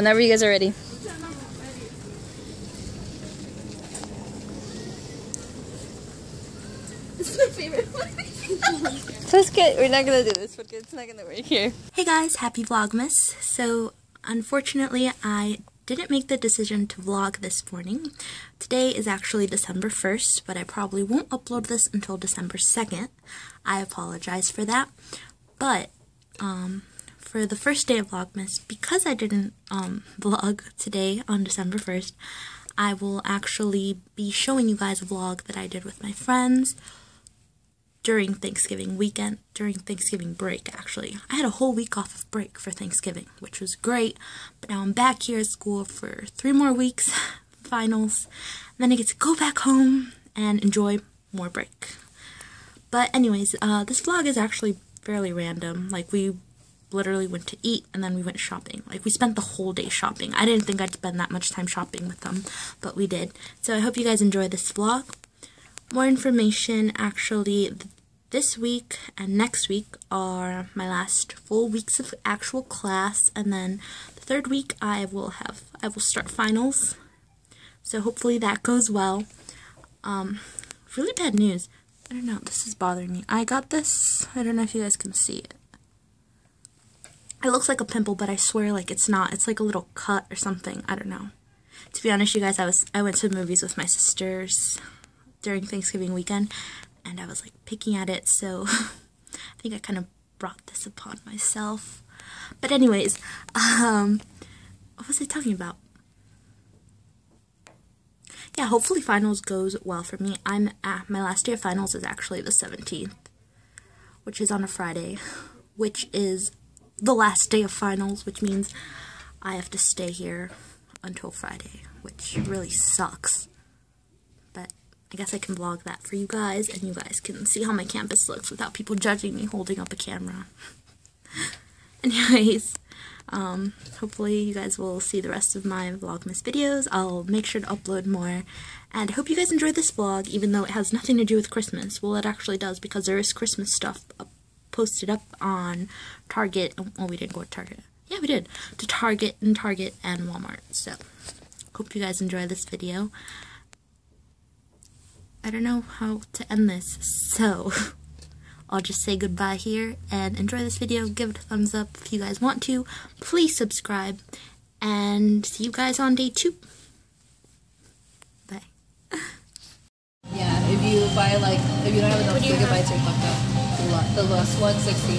Whenever you guys are ready. This is my favorite one. Just get, we're not gonna do this because it's not gonna work here. Hey guys, happy Vlogmas. So, unfortunately, I didn't make the decision to vlog this morning. Today is actually December 1st, but I probably won't upload this until December 2nd. I apologize for that. But, um, for the first day of Vlogmas, because I didn't, um, vlog today on December 1st, I will actually be showing you guys a vlog that I did with my friends during Thanksgiving weekend, during Thanksgiving break, actually. I had a whole week off of break for Thanksgiving, which was great. But now I'm back here at school for three more weeks, finals. And then I get to go back home and enjoy more break. But, anyways, uh, this vlog is actually fairly random. Like, we literally went to eat and then we went shopping. Like, we spent the whole day shopping. I didn't think I'd spend that much time shopping with them, but we did. So, I hope you guys enjoy this vlog. More information actually this week and next week are my last full weeks of actual class and then the third week I will have I will start finals. So hopefully that goes well. Um really bad news. I don't know. This is bothering me. I got this. I don't know if you guys can see it it looks like a pimple but I swear like it's not. It's like a little cut or something. I don't know. To be honest you guys I was I went to movies with my sisters during Thanksgiving weekend and I was like picking at it so I think I kind of brought this upon myself. But anyways um what was I talking about? Yeah hopefully finals goes well for me. I'm at my last day of finals is actually the 17th which is on a Friday which is the last day of finals which means I have to stay here until Friday which really sucks But I guess I can vlog that for you guys, and you guys can see how my campus looks without people judging me holding up a camera. Anyways, um, hopefully you guys will see the rest of my Vlogmas videos. I'll make sure to upload more, and I hope you guys enjoy this vlog, even though it has nothing to do with Christmas. Well, it actually does, because there is Christmas stuff up, posted up on Target. Oh, we didn't go to Target. Yeah, we did. To Target and Target and Walmart. So, hope you guys enjoy this video. I don't know how to end this, so I'll just say goodbye here and enjoy this video. Give it a thumbs up if you guys want to. Please subscribe and see you guys on day two. Bye. Yeah, if you buy like, if you don't have enough gigabytes, you're fucked up. The last 160.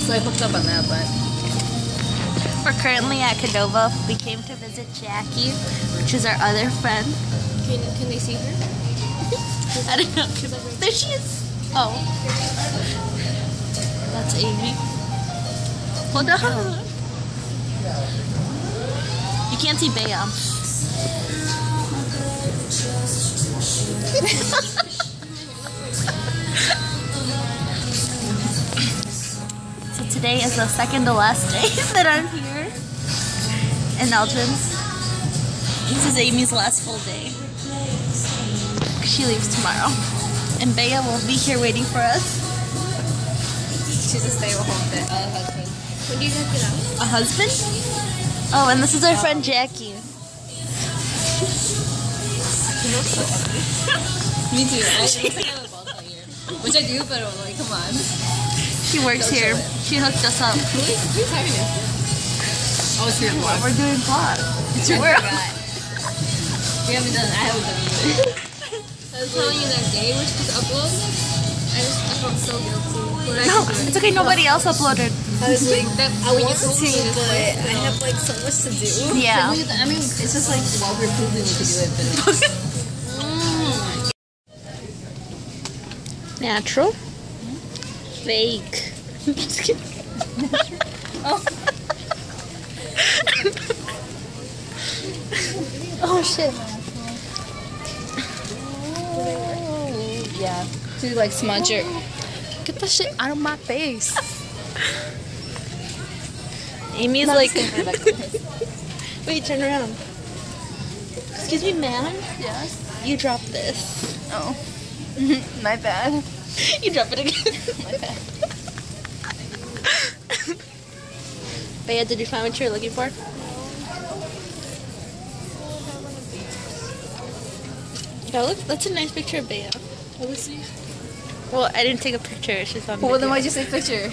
So I hooked up on that, but. We're currently at Cadova. We came to visit Jackie, which is our other friend. Can, can they see her? I don't know. There she is. Oh. That's Amy. Hold on. You can't see Bea. Um. today is the second to last day that I'm here in Elgin's. This is Amy's last full day she leaves tomorrow. And Bea will be here waiting for us. She's a stay-at-home uh, husband. When do you guys get out? A husband? Oh, and this is our friend Jackie. He looks so. Me too. I don't have a bald here. Which I do, but I'm like, come on. She works here. She hooked us up. Who's, who's having it? Oh, it's your vlog. We're doing vlog. It's your vlog. We haven't done I haven't done either. I was telling you that day we're supposed to upload. I just I felt so guilty. No, it's okay. Nobody else uploaded. I was like, that, I want to, told me this, but I have like so much to do. Yeah. I mean, it's just like while we're pooping, we could do it. But mm. Natural. Fake. Just kidding. oh. oh shit. Oh, yeah, to like smudge. Get the shit out of my face. Amy's like. Wait, turn around. Excuse me, ma'am. Yes. You dropped this. Oh. My bad. You drop it again. Bad. Bea, did you find what you're looking for? Yeah, look, that's a nice picture of Bea. Let me see. Well, I didn't take a picture. She's on Well, then why'd you say picture?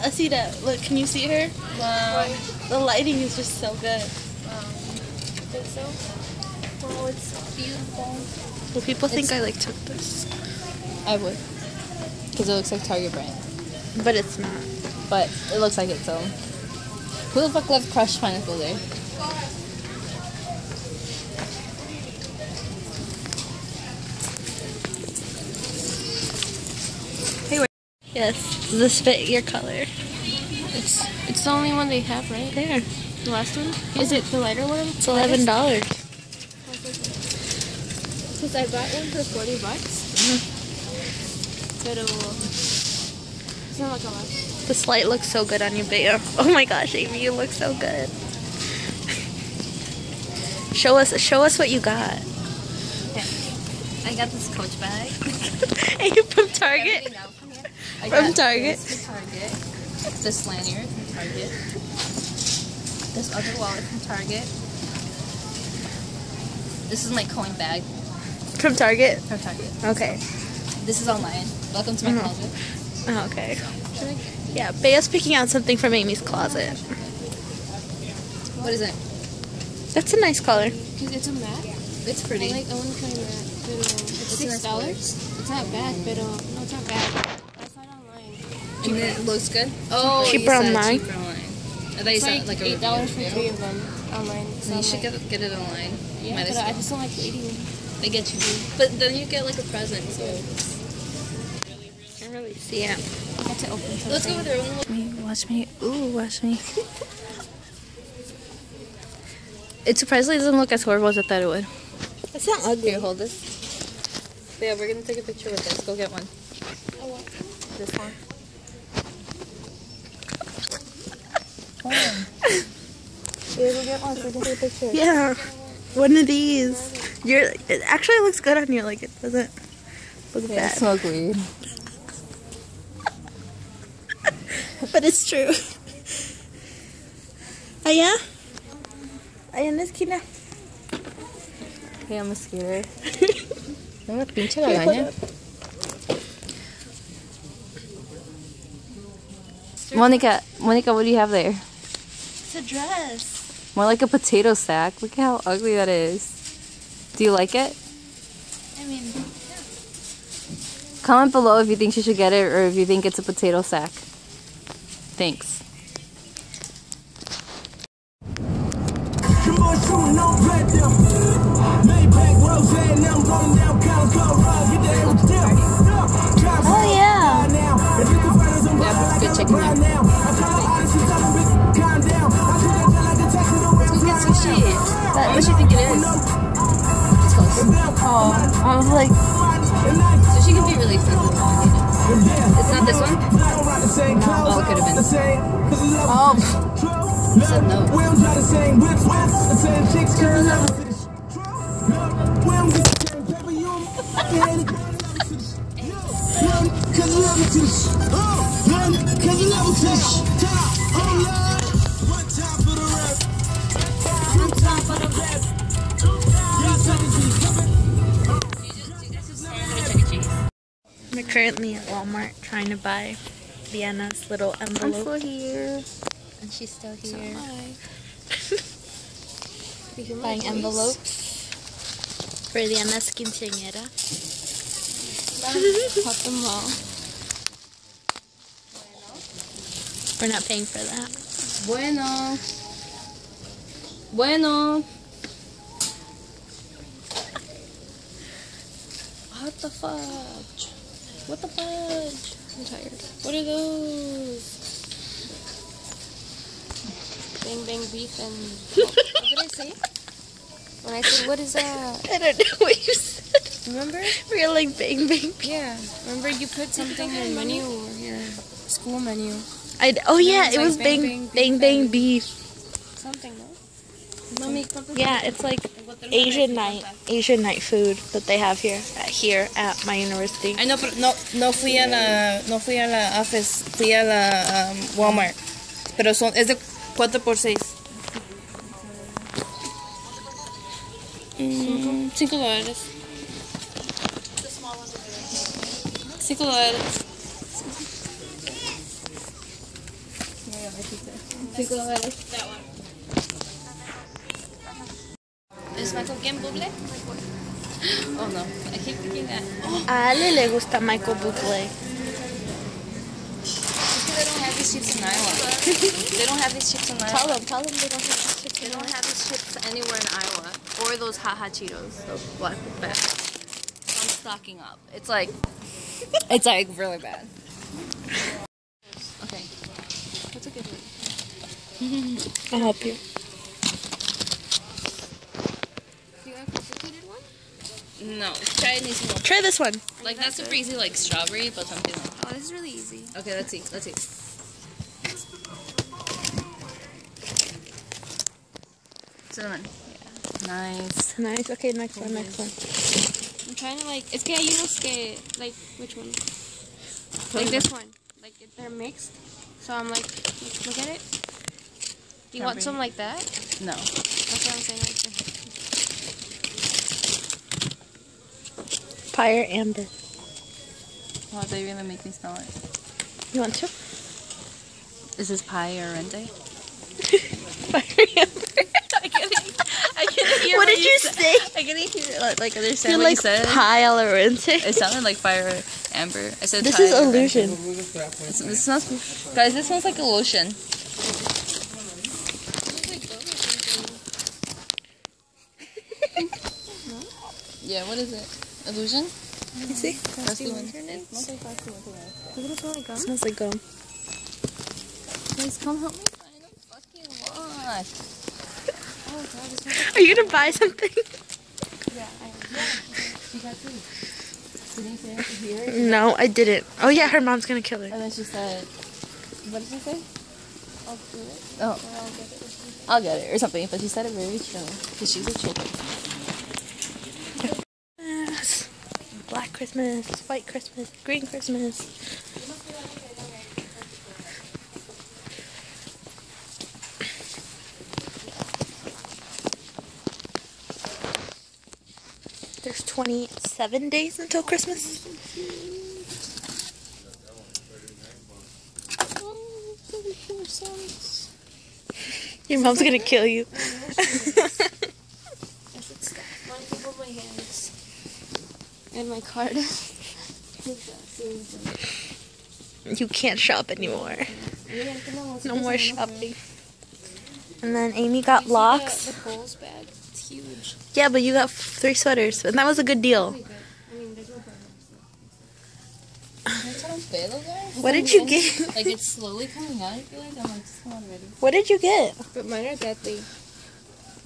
I uh, see that. Look, can you see her? Wow. The lighting is just so good. Um, think so? Oh, it's beautiful. Well, people think I like took this, I would. Because it looks like Target brand. but it's not. But it looks like it, so. Who the fuck left crushed pineapple there? Hey. Yes, does this fit your color? It's it's the only one they have, right? There. The last one? Is it the lighter one? It's eleven dollars. Because I bought one for 40 bucks. Pero... It's not like. This light looks so good on you, Bea. Oh my gosh, Amy, you look so good. Show us, show us what you got. I got this Coach bag. Are you from Target? I From got Target. This from Target. This lanyard from Target. This other wallet from Target. This is my coin bag From Target. from Target. Okay. This is online. Welcome to my Mhm. closet. Oh, okay. Should I? Yeah, Bea's picking out something from Amy's closet. What is it? That's a nice color. Because it's a matte. It's pretty. I like own kind of matte. Pero it's It's six dollars. It's not bad, pero no, it's not bad. I saw it online. and it looks good. Oh, Cheaper you online? Cheaper online. I thought you It's said like like eight dollars for three of them online. It's Then you not should get, get it online. Yeah, Might but I just don't like waiting. They get you. But then you get like a present. So Can't see it. I have to open something. let's go with our own. Me, watch me. Ooh, watch me. it surprisingly doesn't look as horrible as I thought it would. It's not ugly. Here, hold this. Yeah, we're gonna take a picture with this. Go get one. This one. Yeah, go get one so we can take a picture. Yeah, one of these. You're. It actually looks good on you. Like it doesn't look Yeah, bad, smoke weed. But it's true. Aya, Aya, en la esquina. Hey, I'm a skater. Una pinche lagaña. Monica, Monica, what do you have there? It's a dress. More like a potato sack. Look at how ugly that is. Do you like it? I mean, Comment below if you think she should get it or if you think it's a potato sack. Thanks. Come on, shooting no black them. Maybach rose and now I'm rolling down Calico Road. Get down with them. Oh, yeah. Now, if you can find us some Yeah, like good chicken right there. now. I tell her honest, she's telling me, calm down. I see that girl like a text in the way I'm Get some shit. That, what you think it is? It's close. Oh, I was like, So she can be really expensive. It's not this one? Oh, it could've been. Oh. Wells out the same which one the same chick girl ever did True wells is different from you said no. We don't try the same currently at Walmart trying to buy Vienna's little envelope. I'm still here. And she's still here. Buying envelopes for Vienna's quinceañera. Pop them all. We're not paying for that. Bueno. Bueno. What the fudge? What the fudge? I'm tired. What are those? Bang bang beef and what did I say? When I said what is that? I don't know what you said. Remember? We're like bang bang. Yeah. Remember you put something in your menu or your school menu. I, oh yeah, it's it like was bang, bang bang, bang beef bang and- beef. Something, no? Mommy, Yeah, it's like Asian night, Asian night food that they have here at, here at my university. Ay, no, pero no, no fui a la, no fui a la office, fui a la um, Walmart. Pero son, es de 4 por 6. 5 dólares. 5 dólares. 5 dólares. Michael Game Bublé? Oh no, I keep thinking that. Oh, A Ale le gusta Michael Bublé. they don't have these chips in Iowa. they don't have these chips in Iowa. Tell them, tell them they don't have this chicken. They don't have these chips anywhere in Iowa. Or those haha Cheetos, those black bags. I'm stocking up. It's like, it's like really bad. Okay. What's a good one? I'll help you. You got a complicated one? No, try anything else. Try this one. Like not super easy like strawberry, but something like. Oh, this is really easy. Okay, let's see. Let's see. Cinnamon. Yeah. Nice. Nice. Okay, next one, next one. I'm trying to like. Es que hay unos que like which one? Like this one. Like if they're mixed. So I'm like, look, look at it. Do you want some like that? No. That's what I'm saying. Like, Fire amber. Wow, they really make me smell it. You want to? Is this pie or rente? Fire amber. I couldn't hear what did you say? I couldn't hear like, like understand You what like you said. pie? It sounded like fire amber. I said This is illusion. This, this smells, guys. This smells like a lotion. yeah, what is it? Illusion? You see? That's the one. It smells like Frosty Winter Doesn't it smell like gum? smells like gum. Please come help me find a fucking lock. Oh god, this smells Are you gonna buy something? yeah. I She got food. Didn't you say it here? No, I didn't. Oh yeah, her mom's gonna kill her. And then she said, what did she say? I'll do it. Oh, Or I'll get it. I'll get it or something. But she said it very chill because she's a chill. Yes. Black Christmas, white Christmas, green Christmas. There's 27 days until Christmas. Your mom's gonna kill you. I should stop. One tip of my hands. And my card. you can't shop anymore. No more shopping. And then Amy got locks. The, the Kohl's bag. It's huge. Yeah, but you got three sweaters, and that was a good deal. I mean, there's no problem. What did you get? Like it's slowly coming out. I feel like I'm like, just come on already. What did you get? But mine are deadly.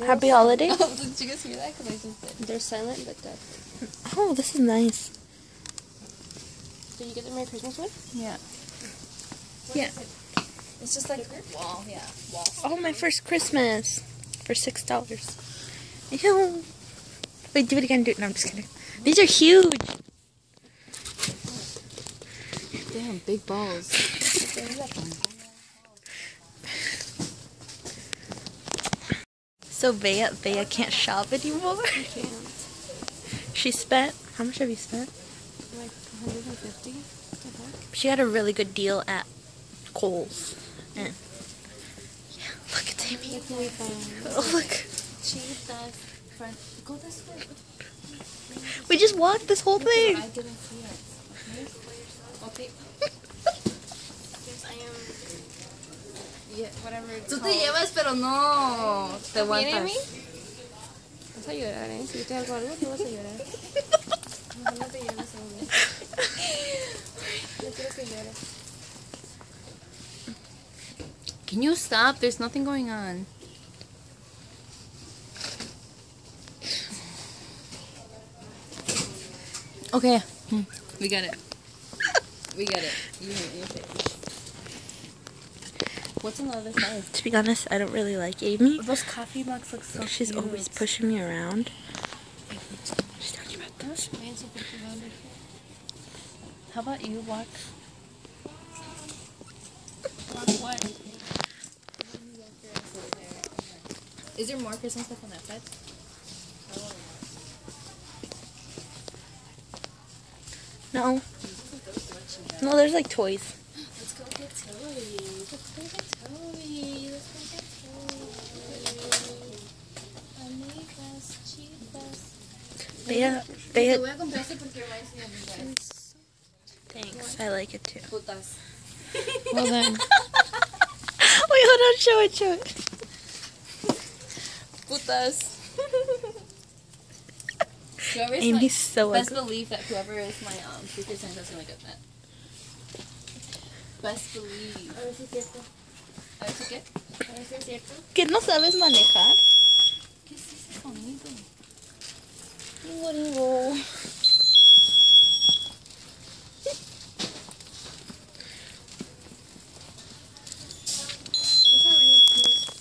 Happy holidays. Oh, did you guys hear that? Because I just did. They're silent but deadly. Oh, this is nice. Did you get the Merry Christmas one? Yeah. Yeah. It's just like wall. Yeah, wall. Oh, my first Christmas for six dollars. Ew. Wait, do it again. Do it. No, I'm just kidding. These are huge. Damn, big balls. So Bea, Bea can't shop anymore. I can't. She spent. How much have you spent? Like 150 She had a really good deal at Kohl's. And yeah, look at Amy. Look really fun. Oh, look. Front. Go this way. We just walked this whole thing. I didn't see it. Okay. Yes, I am. Yeah. Whatever Tú te llevas, pero no te ¿Viene a aguantas. mí? Vas a llorar, ¿eh? Si yo te hago algo, tú vas a llorar. Mejor no te llores, hombre. No quiero que llores. Can you stop? There's nothing going on. Okay. Hmm. We got it. We got it. You, you. What's on the other side? To be honest, I don't really like Amy. Those coffee mugs look so She's cute. always pushing me around. She's talking about Those fancy picture of it. How about you walk? What? Is there more Christmas stuff on that side? No. No, there's like toys. Let's go get toys. Let's go get toys. Let's go get toys. Amigas, chicas. They had, they had, voy a comprar este porque reminds me of you guys. thanks. I like it too. Well then. Wait, hold on. Show it. Show it. Putas. Whoever is Amy's so best ugly. believe that whoever is my um secret Santa's gonna get that. Best believe. A ver si es cierto. A ver si qué. A ver si es cierto. ¿Que no sabes manejar? ¿Qué es ese sonido? My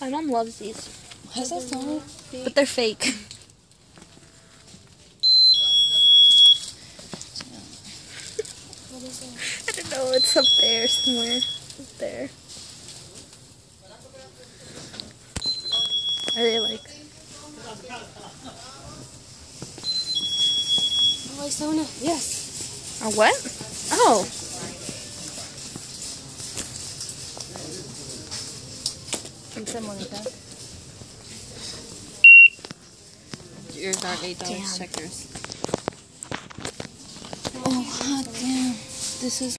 mom loves these, that but they're fake. I don't know. It's up there somewhere. Up there. Are they like? I. Yes. A what? Oh. Pizza Monica. Yours are eight dollars. Damn. Check. Oh, hot damn. This is